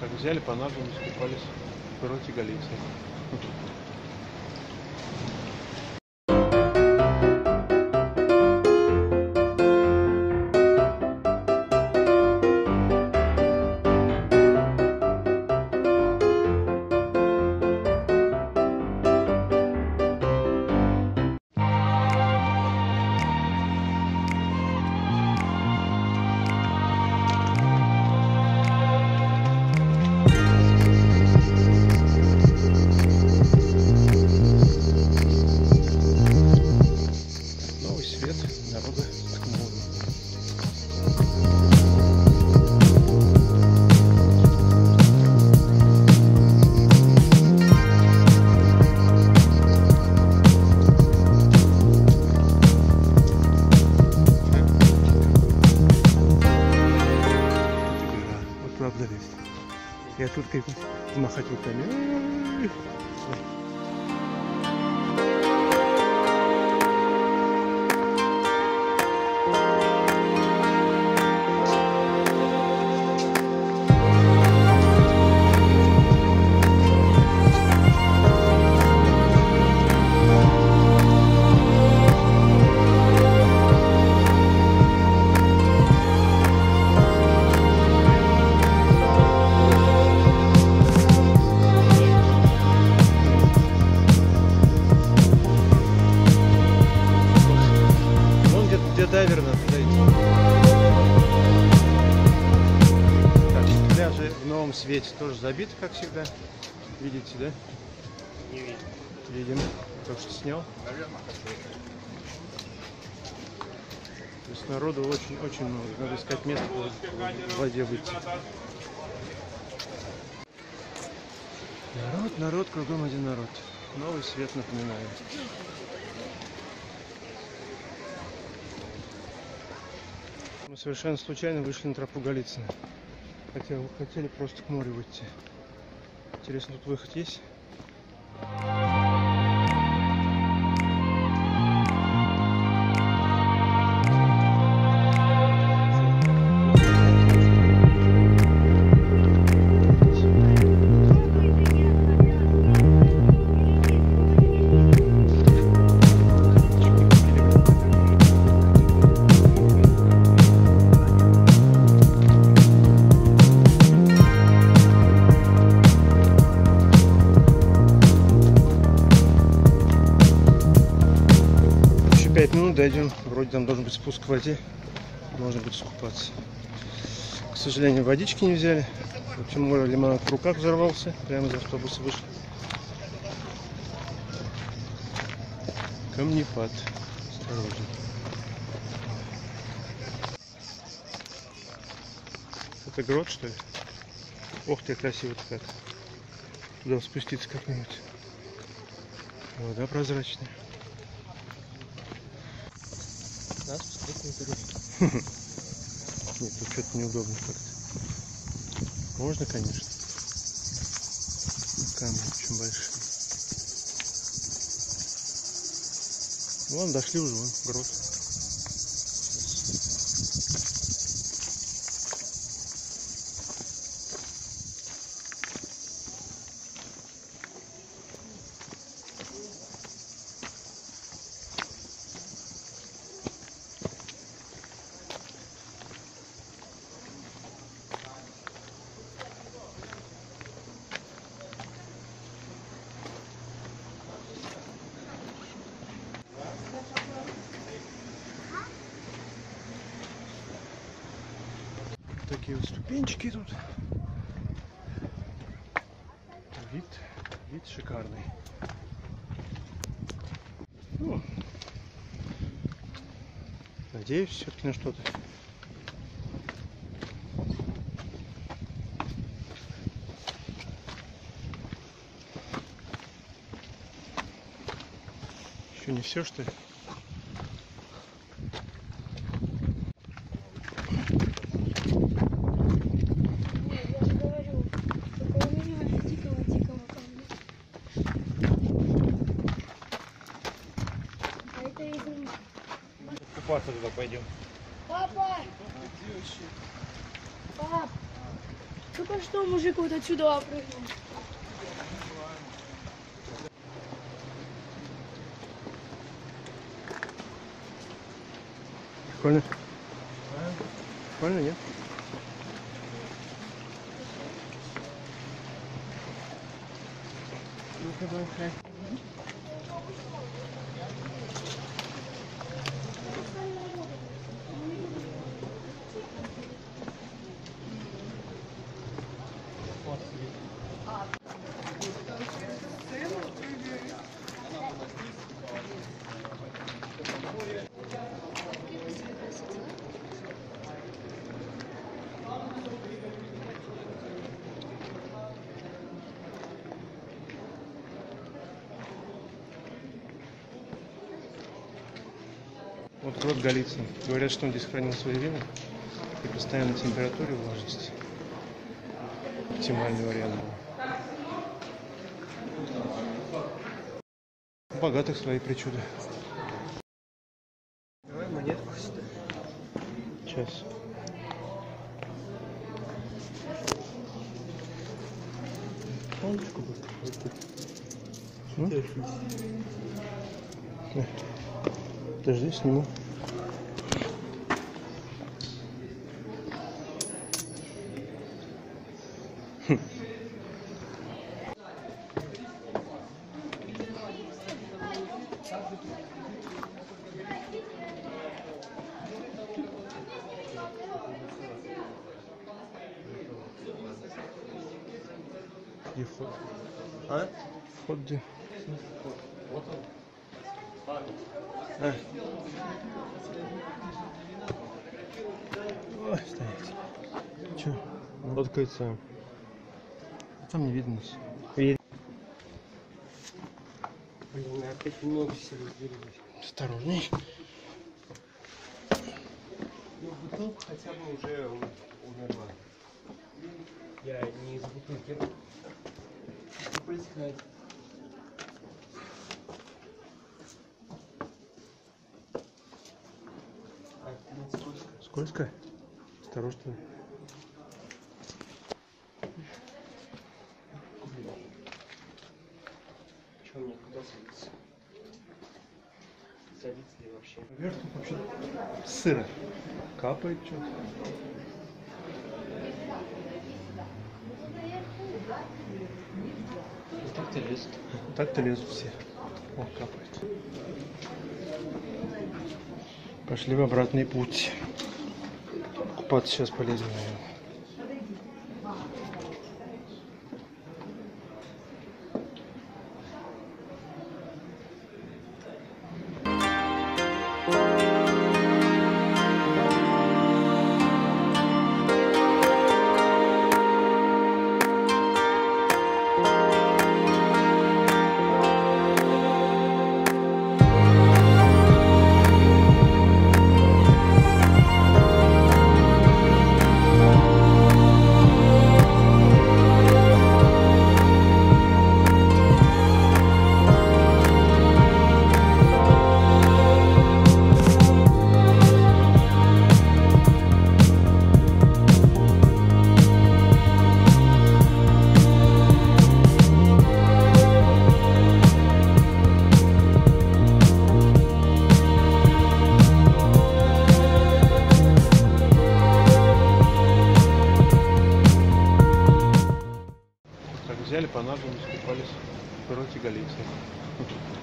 Так взяли, понадобились, купались в курорте Галиции. Я тут как махать руками. Вон свете тоже забиты, как всегда. Видите, да? Не видно. Видим. Только что снял. Наверное, То есть народу очень-очень много. Надо искать место в воде выйти. Народ, народ, кругом один народ. Новый свет напоминаю. Мы совершенно случайно вышли на тропу Голицына. Хотя хотели просто к морю выйти. Интересно, тут выход есть? Еще пять минут дойдем. Вроде там должен быть спуск в воде. Можно будет искупаться. К сожалению, водички не взяли. Общем, мой лимонад в руках взорвался. Прямо из автобуса вышел. Камнепад. Осторожно. Это грот, что ли? Ох ты, красиво как. Туда спуститься как-нибудь. Вода прозрачная. Нас посмотреть не интересно. Нет, тут что-то неудобно как-то. Можно, конечно. Камни очень большие. Вон, дошли уже, вон, грот. Ступенчики тут. Вид, вид шикарный. Ну, надеюсь все-таки на что-то. Еще не все, что ли? Купаться туда пойдем. Папа! Пап! Только что мужик вот отсюда прыгнул. Прикольно. Прикольно, нет? Вот крот Голицын. Говорят, что он здесь хранил свои вина при постоянной температуре и влажности. Оптимальный вариант. У богатых свои причуды. Давай монетку сюда. Сейчас. Палочку бы. Ну? Подожди, сниму. Хм. Где вход? А? Вход где? Вот он. А. Ой, стоять. Че? Фоткается. Там не видно. ничего. Блин, опять много всего сделали. Осторожней. Ну, бутылка хотя бы уже умерла. Я не из бутылки. Происходит? А, блин, сколько? Скользко? Осторожно. Че мне куда садиться? Садиться ли вообще? Вверх тут вообще сыро. Капает что-то. Так-то лезет. Так-то лезут все. О, капает. Пошли в обратный путь. Купаться сейчас полезно, наверное. Так взяли, понадобились,